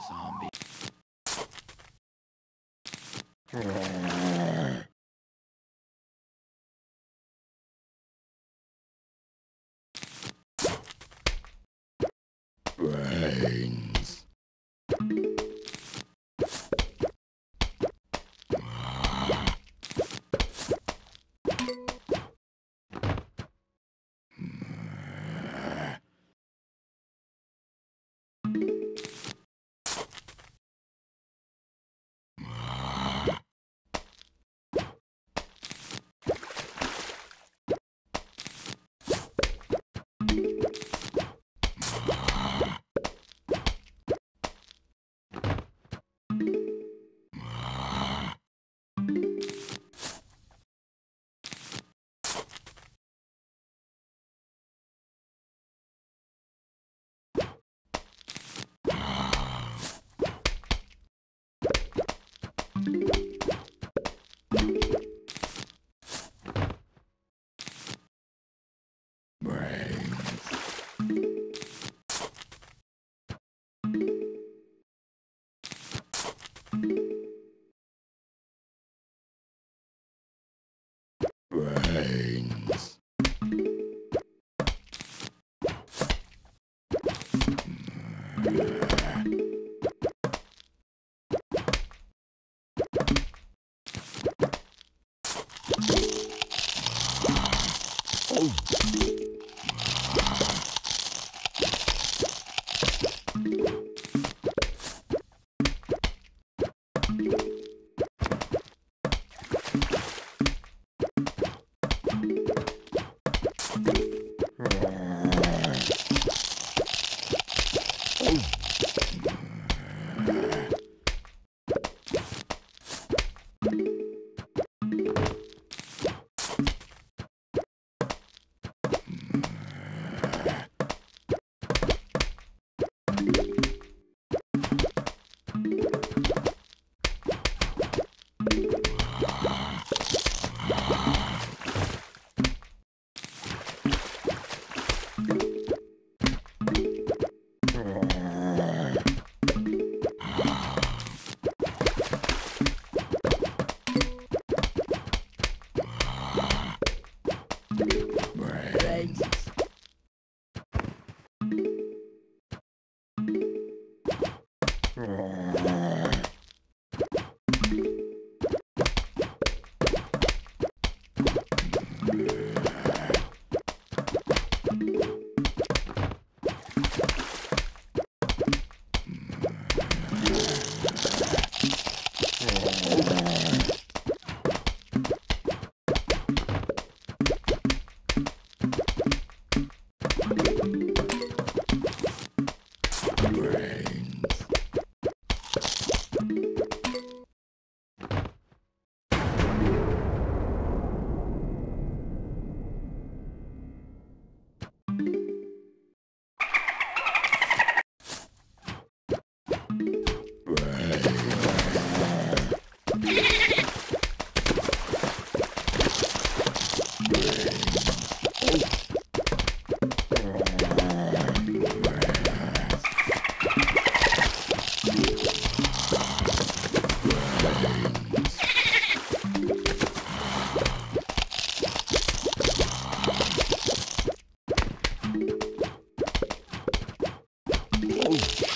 zombie. Brains. Woo!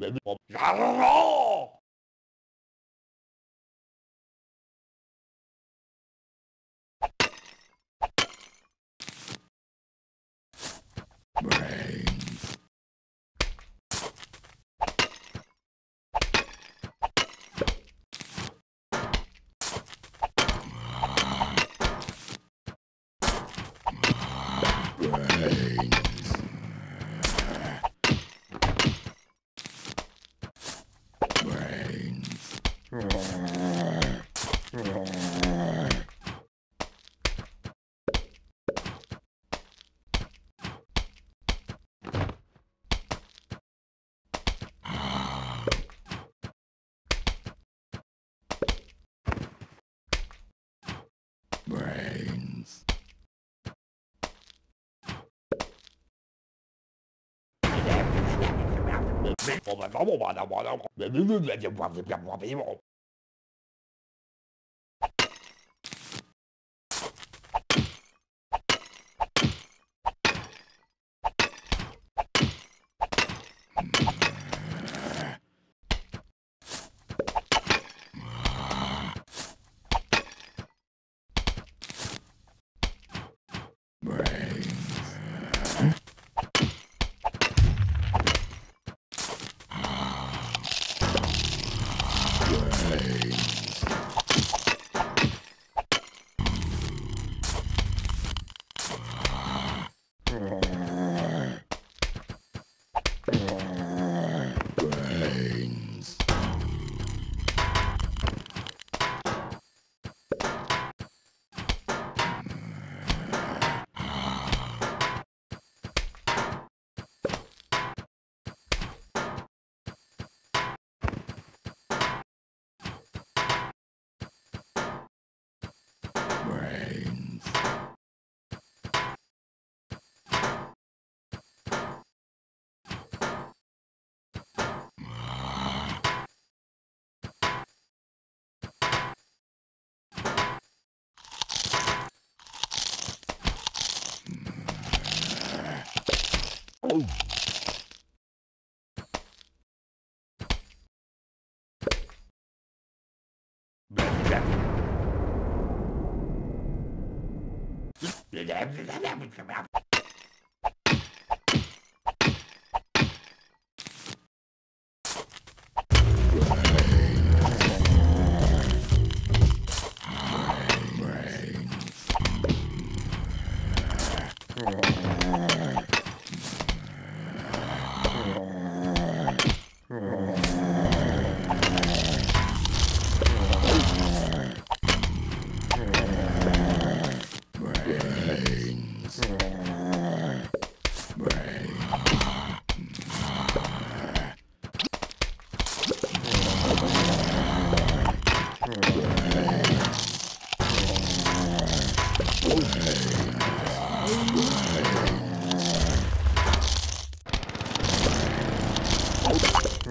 Baby. Oh bah bon madame, mais bien moi pivot! Brrr. Yeah.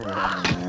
Yeah.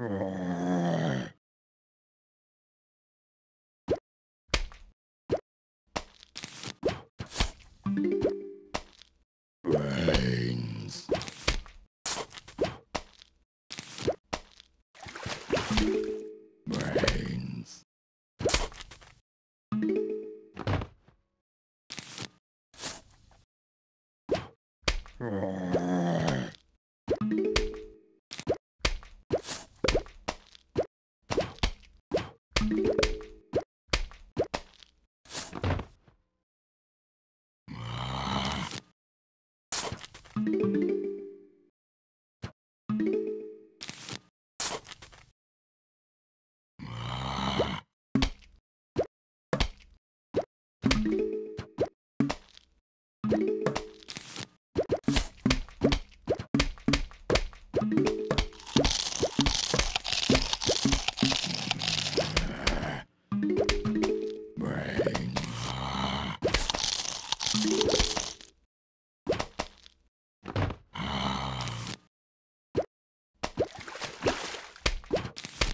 Brains.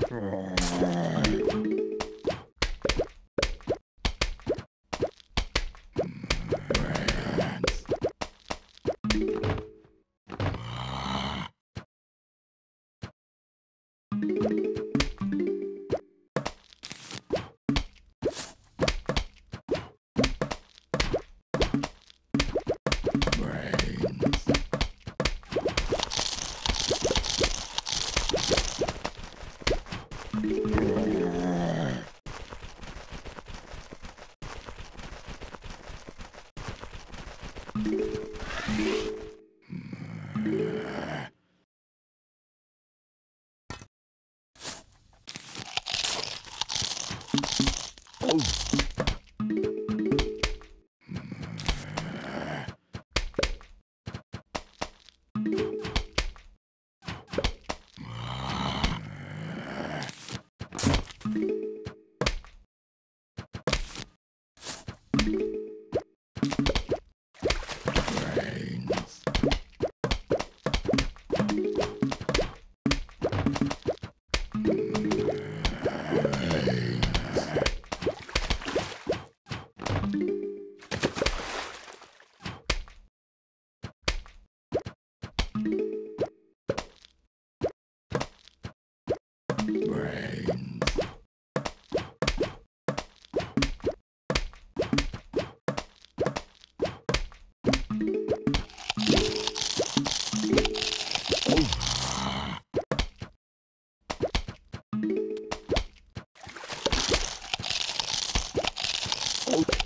Oh, Oh.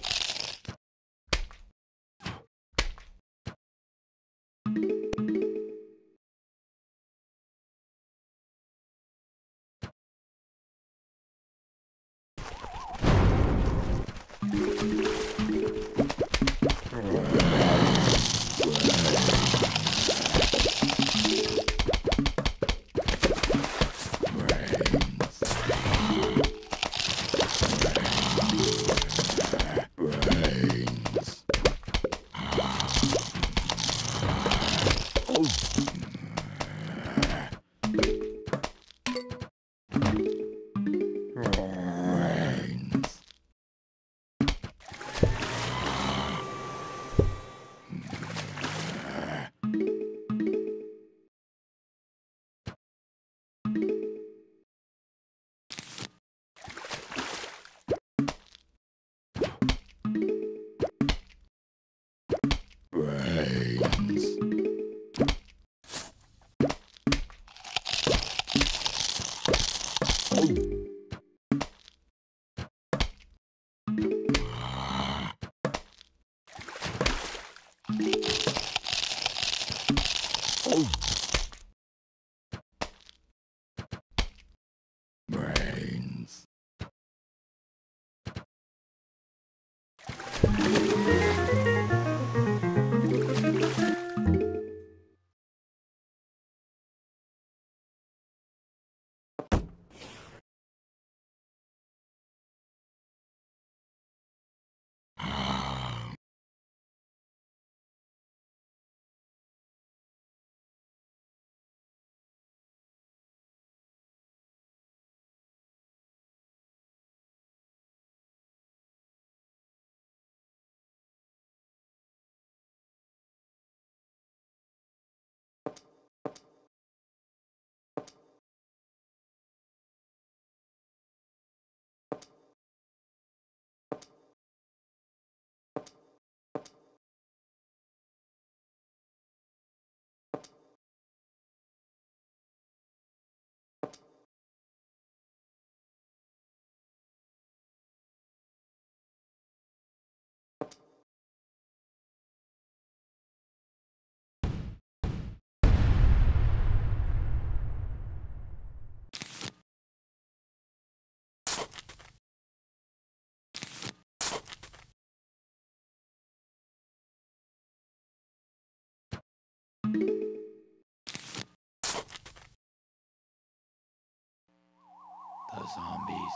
Zombies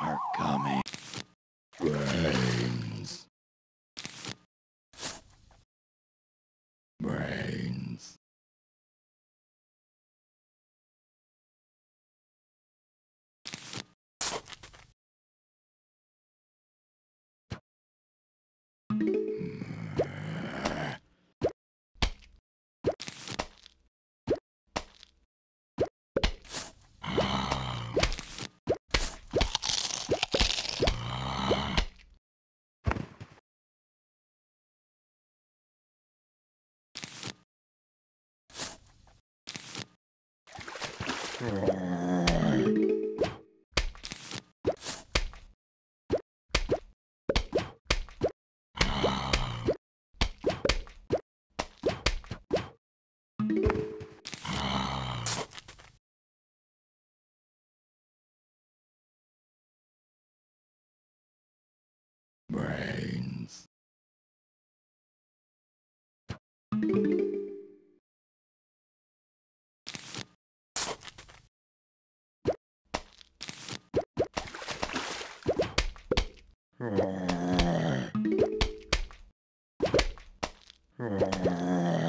are coming. Rawr. Rawr.